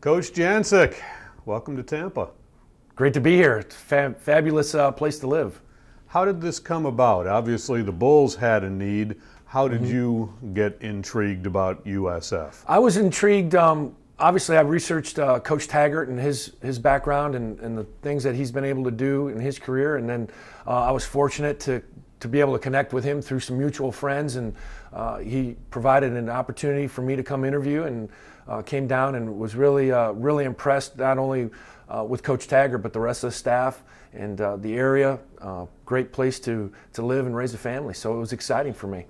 Coach Jancek, welcome to Tampa. Great to be here. Fab- fabulous uh, place to live. How did this come about? Obviously, the Bulls had a need. How did mm-hmm. you get intrigued about USF? I was intrigued. Um, obviously, I researched uh, Coach Taggart and his his background and, and the things that he's been able to do in his career, and then uh, I was fortunate to to be able to connect with him through some mutual friends, and uh, he provided an opportunity for me to come interview, and uh, came down and was really uh, really impressed not only uh, with Coach Taggart but the rest of the staff and uh, the area. Uh, great place to to live and raise a family, so it was exciting for me.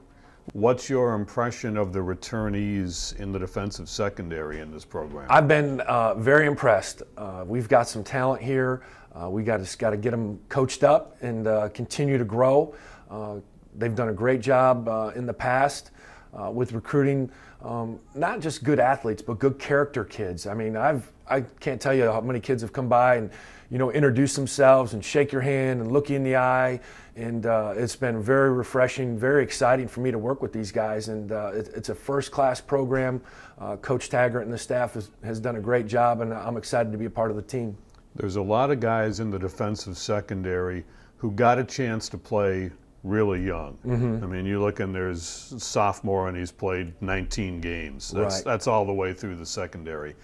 What's your impression of the returnees in the defensive secondary in this program? I've been very impressed. we've got some talent here. we got to got to get them coached up and continue to grow. Uh, they've done a great job uh, in the past uh, with recruiting um, not just good athletes but good character kids. I mean, I've I can't tell you how many kids have come by and you know introduce themselves and shake your hand and look you in the eye, and uh, it's been very refreshing, very exciting for me to work with these guys. And uh, it, it's a first-class program. Uh, Coach Taggart and the staff has, has done a great job, and I'm excited to be a part of the team. There's a lot of guys in the defensive secondary who got a chance to play really young. Mm-hmm. I mean, you look and there's sophomore and he's played 19 games. That's right. that's all the way through the secondary.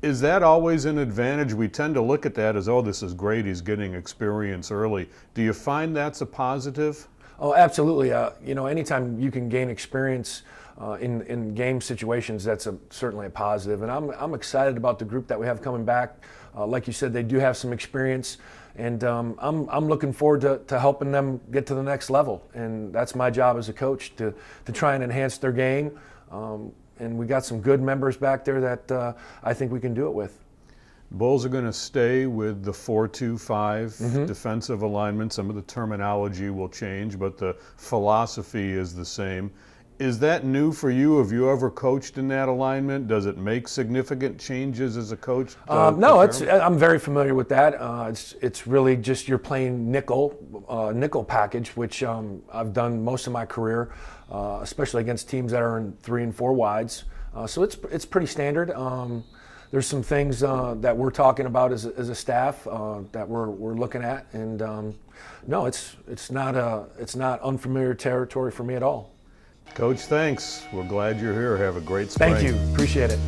Is that always an advantage? We tend to look at that as, oh, this is great. He's getting experience early. Do you find that's a positive? Oh, absolutely. Uh, you know, anytime you can gain experience uh, in in game situations, that's a, certainly a positive. And I'm I'm excited about the group that we have coming back. Uh, like you said, they do have some experience, and um, I'm I'm looking forward to, to helping them get to the next level. And that's my job as a coach to to try and enhance their game. Um, and we got some good members back there that uh, I think we can do it with. Bulls are going to stay with the 4-2-5 mm-hmm. defensive alignment. Some of the terminology will change, but the philosophy is the same. Is that new for you? Have you ever coached in that alignment? Does it make significant changes as a coach? Uh, no, it's, I'm very familiar with that. Uh, it's it's really just you're playing nickel uh, nickel package, which um, I've done most of my career, uh, especially against teams that are in three and four wides. Uh, so it's it's pretty standard. Um, there's some things uh, that we're talking about as a, as a staff that we're, we're looking at, and um, no, it's it's not a it's not unfamiliar territory for me at all. Coach, thanks. We're glad you're here. Have a great spring. Thank you. Appreciate it.